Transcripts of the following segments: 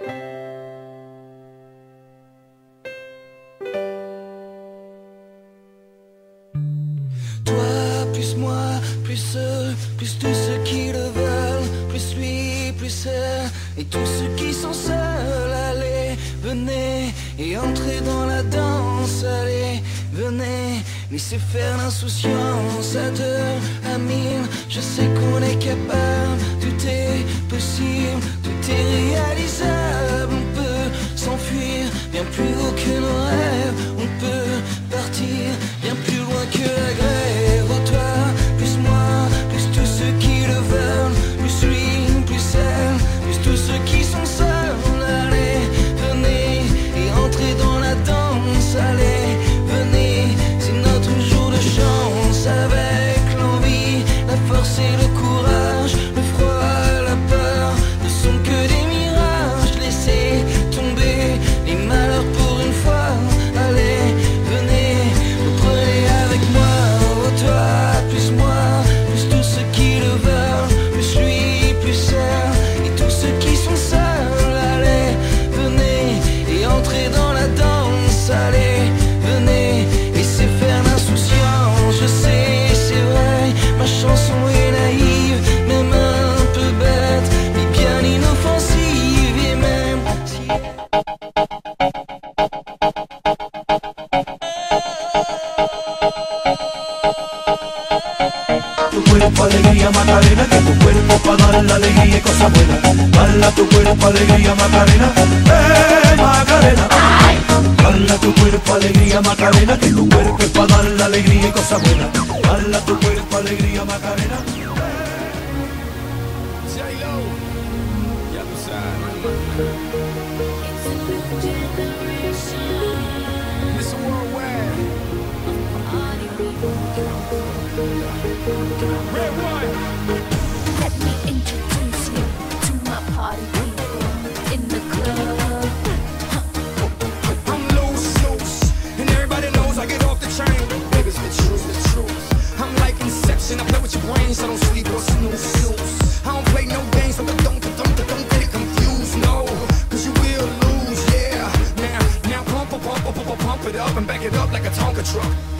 Toi plus eux, plus tous ceux qui le veulent, plus lui, plus elle, et tous ceux qui sont seuls, allez, venez, et entrez dans la danse, allez, venez, laissez faire l'insouciance à deux, à mille, je sais qu'on est capable. alegría Macarena, que tu cuerpo para dar la alegría y cosa buena. Dala tu cuerpo alegría Macarena, eh Macarena. Tu cuerpo alegría Macarena, que tu cuerpo es para dar la alegría y cosa buena. Dala tu cuerpo alegría Macarena. Eh. and back it up like a Tonka truck.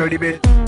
study bit.